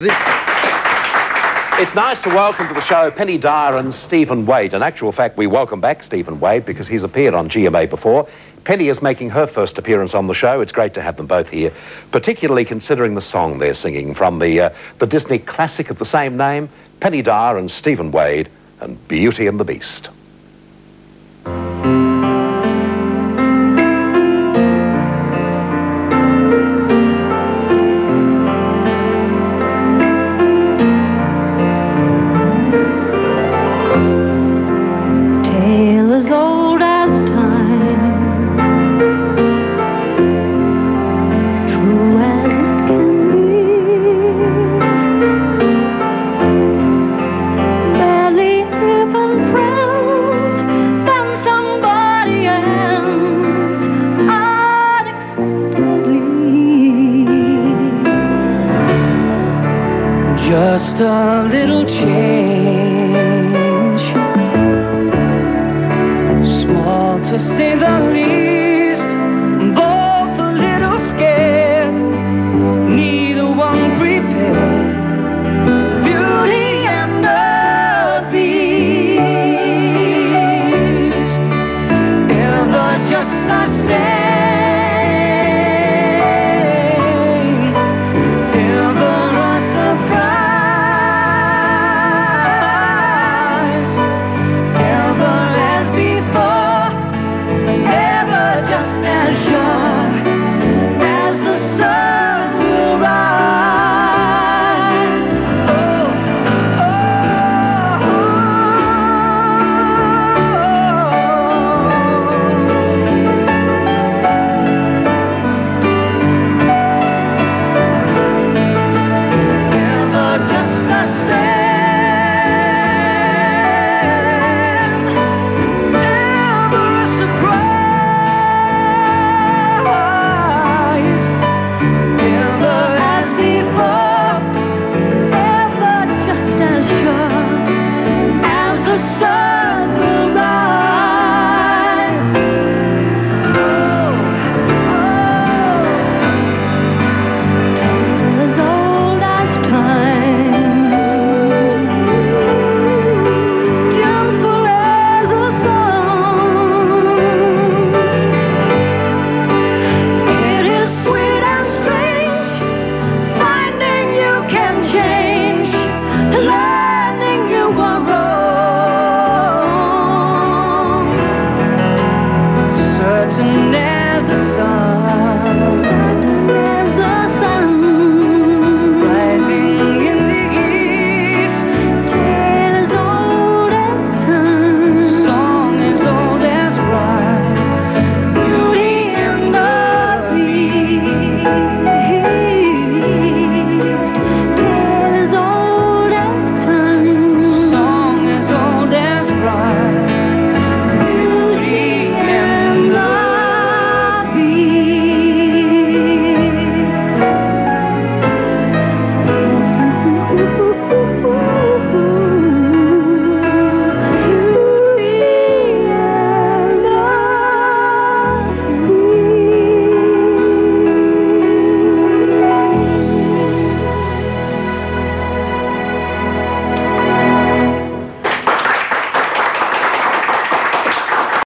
It's nice to welcome to the show Penny Dyer and Stephen Wade. In actual fact, we welcome back Stephen Wade because he's appeared on GMA before. Penny is making her first appearance on the show. It's great to have them both here, particularly considering the song they're singing from the, uh, the Disney classic of the same name, Penny Dyer and Stephen Wade, and Beauty and the Beast. Just a little change small to say the least.